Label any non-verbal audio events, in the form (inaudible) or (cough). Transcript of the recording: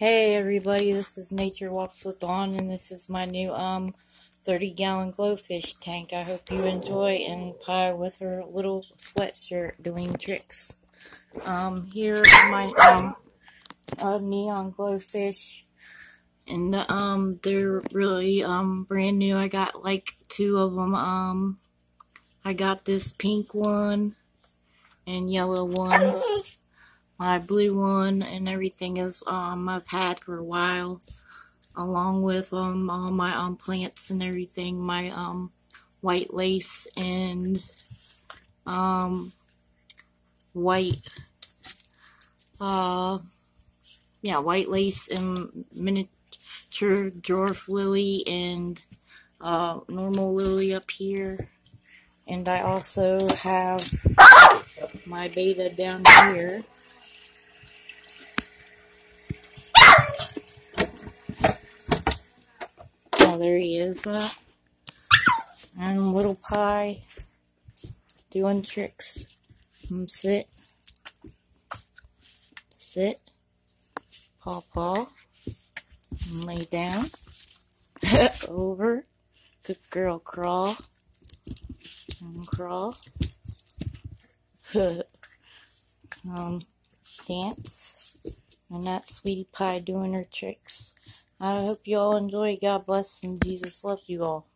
Hey everybody, this is Nature Walks with Dawn and this is my new um 30 gallon GloFish tank. I hope you enjoy and Pie with her little sweatshirt doing tricks. Um here are my um uh, neon GloFish and um they're really um brand new. I got like two of them. Um I got this pink one and yellow one my blue one and everything is um I've had for a while along with um all my um plants and everything my um white lace and um white uh yeah white lace and miniature dwarf lily and uh normal lily up here. And I also have my betta down here Oh, there he is. Uh, and little pie doing tricks. Um, sit. Sit. Paw paw. Lay down. (laughs) Over. Good girl, crawl. And crawl. (laughs) um, dance. And that's Sweetie Pie doing her tricks. I hope you all enjoy. God bless and Jesus loves you all.